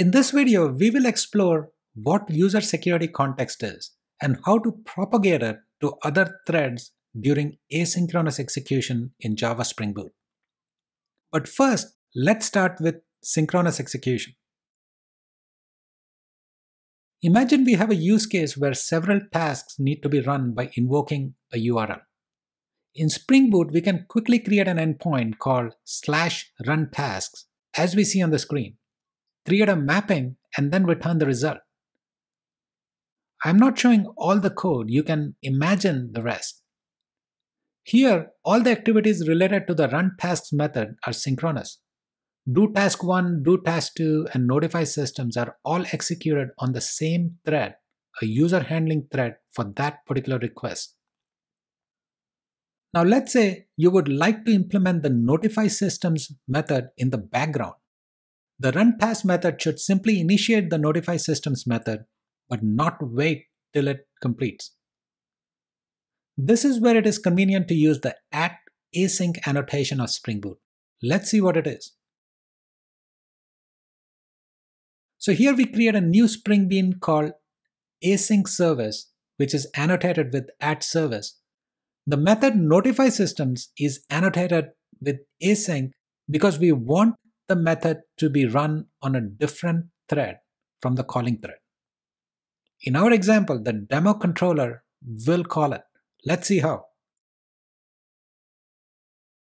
In this video, we will explore what user security context is and how to propagate it to other threads during asynchronous execution in Java Spring Boot. But first, let's start with synchronous execution. Imagine we have a use case where several tasks need to be run by invoking a URL. In Spring Boot, we can quickly create an endpoint called slash run tasks, as we see on the screen, create a mapping, and then return the result. I'm not showing all the code, you can imagine the rest. Here, all the activities related to the run tasks method are synchronous. Do task 1, do task 2, and notify systems are all executed on the same thread, a user handling thread for that particular request. Now let's say you would like to implement the notify systems method in the background. The run task method should simply initiate the notify systems method, but not wait till it completes. This is where it is convenient to use the at async annotation of Spring Boot. Let's see what it is. So here we create a new Spring Bean called async service, which is annotated with at service. The method notify systems is annotated with async because we want the method to be run on a different thread from the calling thread. In our example, the demo controller will call it. Let's see how.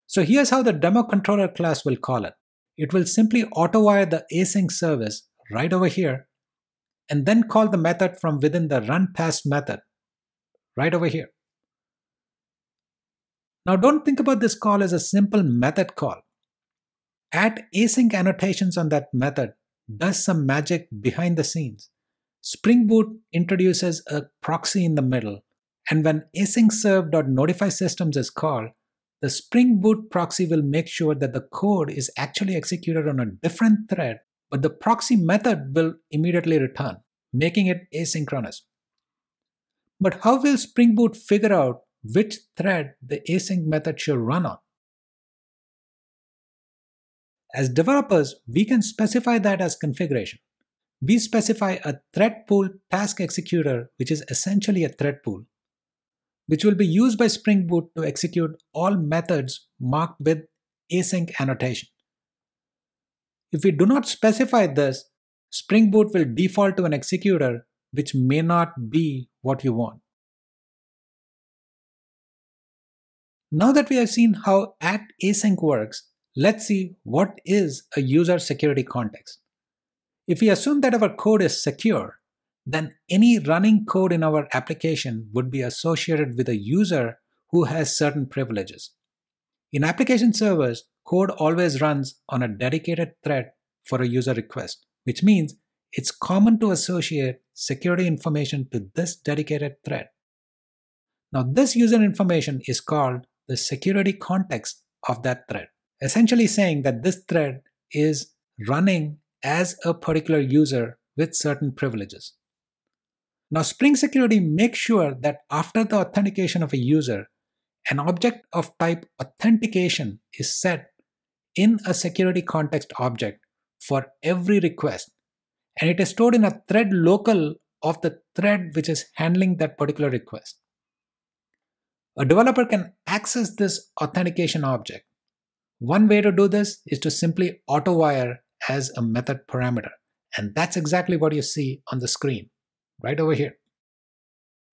So here's how the demo controller class will call it. It will simply auto-wire the async service right over here, and then call the method from within the run task method right over here. Now don't think about this call as a simple method call. Add async annotations on that method does some magic behind the scenes. Spring Boot introduces a proxy in the middle, and when async serve.notify systems is called, the Spring Boot proxy will make sure that the code is actually executed on a different thread but the proxy method will immediately return, making it asynchronous. But how will Spring Boot figure out which thread the async method should run on? As developers, we can specify that as configuration. We specify a thread pool task executor, which is essentially a thread pool, which will be used by Spring Boot to execute all methods marked with async annotation. If we do not specify this, Spring Boot will default to an executor which may not be what you want. Now that we have seen how at async works, let's see what is a user security context. If we assume that our code is secure, then any running code in our application would be associated with a user who has certain privileges. In application servers, code always runs on a dedicated thread for a user request, which means it's common to associate security information to this dedicated thread. Now, this user information is called the security context of that thread, essentially saying that this thread is running as a particular user with certain privileges. Now, Spring Security makes sure that after the authentication of a user, an object of type authentication is set in a security context object for every request, and it is stored in a thread local of the thread which is handling that particular request. A developer can access this authentication object. One way to do this is to simply auto-wire as a method parameter, and that's exactly what you see on the screen, right over here.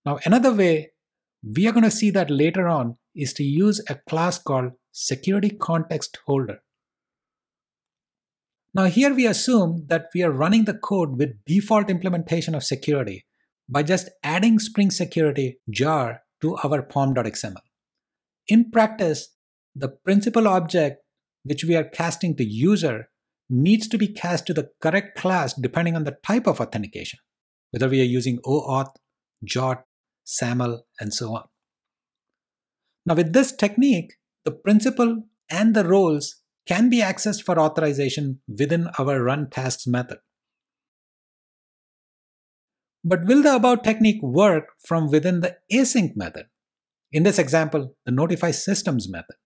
Now, another way we are going to see that later on is to use a class called security context holder. Now here we assume that we are running the code with default implementation of security by just adding Spring Security jar to our pom.xml. In practice, the principal object which we are casting to user needs to be cast to the correct class depending on the type of authentication, whether we are using OAuth, JWT, SAML, and so on. Now with this technique, the principal and the roles can be accessed for authorization within our run tasks method. But will the above technique work from within the async method? In this example, the notify systems method.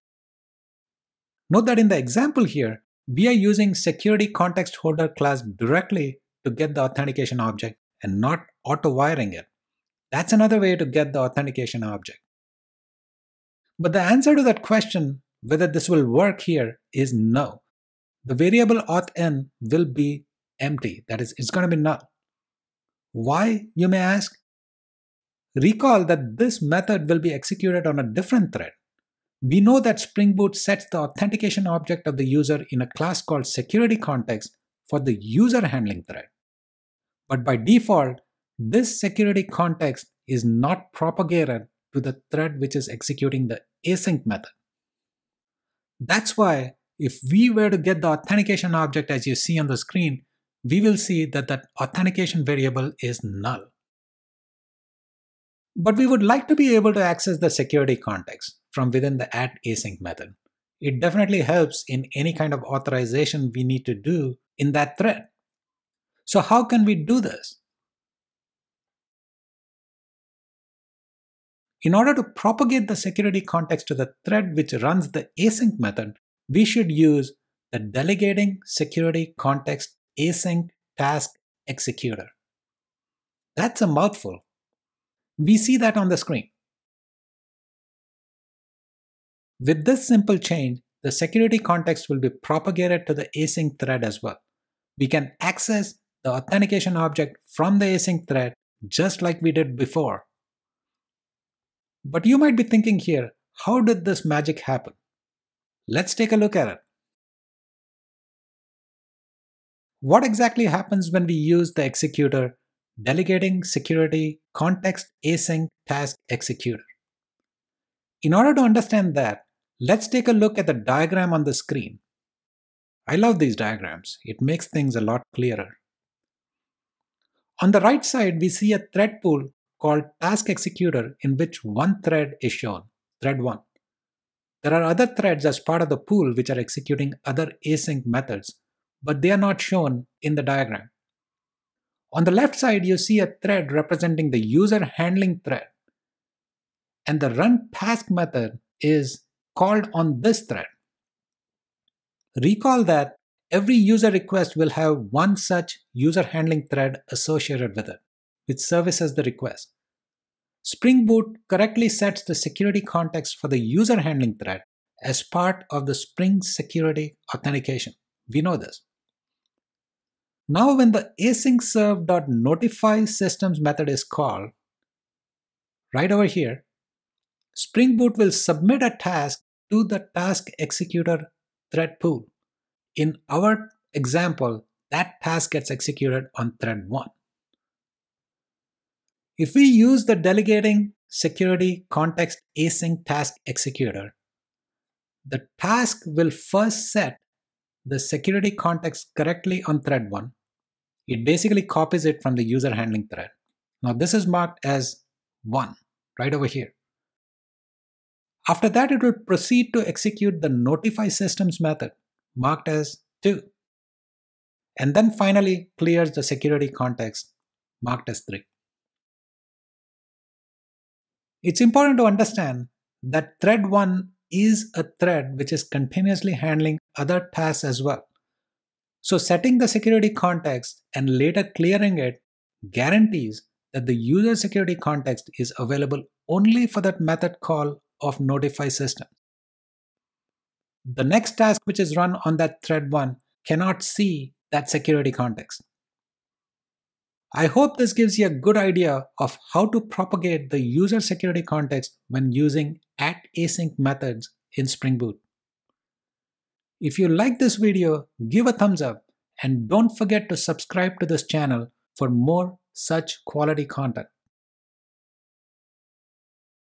Note that in the example here, we are using security context holder class directly to get the authentication object and not auto wiring it. That's another way to get the authentication object. But the answer to that question, whether this will work here, is no. The variable authn will be empty, that is, it's going to be null. Why, you may ask? Recall that this method will be executed on a different thread. We know that Spring Boot sets the authentication object of the user in a class called security context for the user handling thread. But by default, this security context is not propagated to the thread which is executing the async method. That's why if we were to get the authentication object as you see on the screen, we will see that that authentication variable is null. But we would like to be able to access the security context from within the at async method. It definitely helps in any kind of authorization we need to do in that thread. So how can we do this? In order to propagate the security context to the thread which runs the async method, we should use the delegating security context async task executor. That's a mouthful. We see that on the screen. With this simple change, the security context will be propagated to the async thread as well. We can access the authentication object from the async thread just like we did before. But you might be thinking here, how did this magic happen? Let's take a look at it. What exactly happens when we use the executor delegating security context async task executor? In order to understand that, let's take a look at the diagram on the screen. I love these diagrams. It makes things a lot clearer. On the right side, we see a thread pool called task executor in which one thread is shown, thread 1. There are other threads as part of the pool which are executing other async methods, but they are not shown in the diagram. On the left side, you see a thread representing the user handling thread. And the run task method is called on this thread. Recall that every user request will have one such user handling thread associated with it which services the request. Spring Boot correctly sets the security context for the user handling thread as part of the Spring security authentication. We know this. Now when the async systems method is called, right over here, Spring Boot will submit a task to the task executor thread pool. In our example, that task gets executed on thread 1. If we use the delegating security context async task executor, the task will first set the security context correctly on thread 1. It basically copies it from the user handling thread. Now this is marked as 1 right over here. After that, it will proceed to execute the notify systems method marked as 2. And then finally clears the security context marked as 3. It's important to understand that thread 1 is a thread which is continuously handling other tasks as well. So setting the security context and later clearing it guarantees that the user security context is available only for that method call of notify system. The next task which is run on that thread 1 cannot see that security context. I hope this gives you a good idea of how to propagate the user security context when using at async methods in Spring Boot. If you like this video, give a thumbs up and don't forget to subscribe to this channel for more such quality content.